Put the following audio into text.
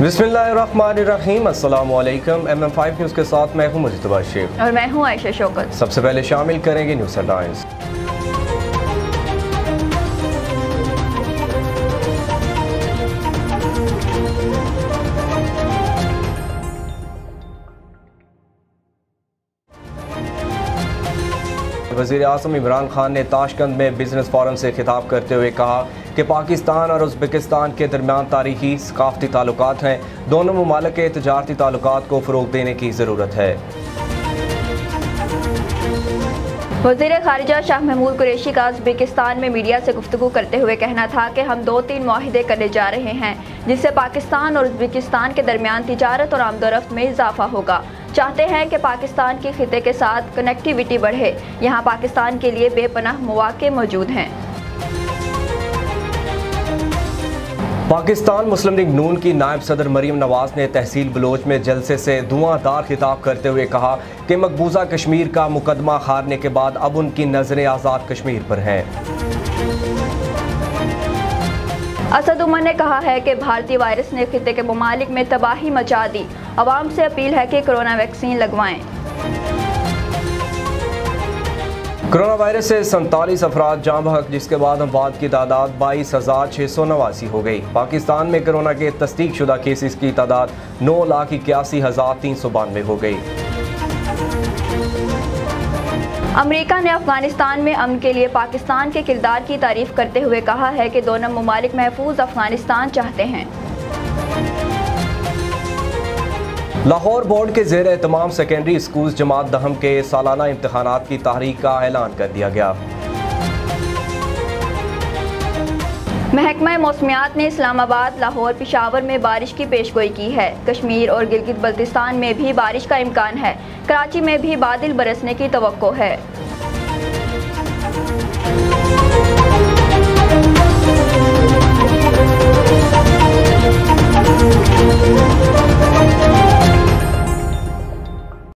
बिस्मिल्लाहिर्रहमानिर्रहीम। Aslam M M five news के साथ मैं हूँ मुजतबा शेख। और मैं हूँ आयशा शौकत। सबसे पहले शामिल करेंगे न्यूज़ हेडलाइंस। वज़ीर अजम इमरान खान ने ताशकंद में बिज़नेस फोरम से खिताब करते हुए कहा कि पाकिस्तान और उज्बेकिस्तान के दरमियान तारीखी सकाफती ताल्लुक हैं। दोनों ममालक के तजारती ताल्लुक को फ़रोग देने की ज़रूरत है। वज़ीर खारजा शाह महमूद कुरेशी का उज्बेकिस्तान में मीडिया से गुफ्तु करते हुए कहना था कि हम दो तीन माहदे करने जा रहे हैं, जिससे पाकिस्तान और उज्बेकिस्तान के दरमियान तजारत और आमदोरफ्त में इजाफा होगा। चाहते हैं कि पाकिस्तान के खिते के साथ कनेक्टिविटी बढ़े। यहाँ पाकिस्तान के लिए बेपनाह मौाक़े मौजूद हैं। पाकिस्तान मुस्लिम लीग नून की नायब सदर मरीम नवाज़ ने तहसील बलोच में जलसे से धुआंधार खिताब करते हुए कहा कि मकबूजा कश्मीर का मुकदमा हारने के बाद अब उनकी नज़रें आज़ाद कश्मीर पर हैं। असद उमर ने कहा है कि भारतीय वायरस ने खत्े के ममालिक में तबाही मचा दी। आवाम से अपील है कि कोरोना वैक्सीन लगवाएँ। कोरोना वायरस से सैंतालीस अफराद जाँ बहक, जिसके बाद अमवाद की तादाद बाईस हज़ार छः सौ नवासी हो गई। पाकिस्तान में कोरोना के तस्दीक शुदा केसेस की तादाद नौ लाख इक्यासी हज़ार तीन सौ बानवे हो गई। अमेरिका ने अफ़गानिस्तान में अमन के लिए पाकिस्तान के किरदार की तारीफ़ करते हुए कहा है कि दोनों ममालिक महफूज अफ़गानिस्तान चाहते हैं। लाहौर बोर्ड के जेर तमाम सेकेंडरी स्कूल जमात दहम के सालाना इम्तहान की तारीख का ऐलान कर दिया गया। महकमा मौसमियात ने इस्लामाबाद, लाहौर, पिशावर में बारिश की पेशगोई की है। कश्मीर और गिलगित बल्तिस्तान में भी बारिश का इम्कान है। कराची में भी बादल बरसने की तो है।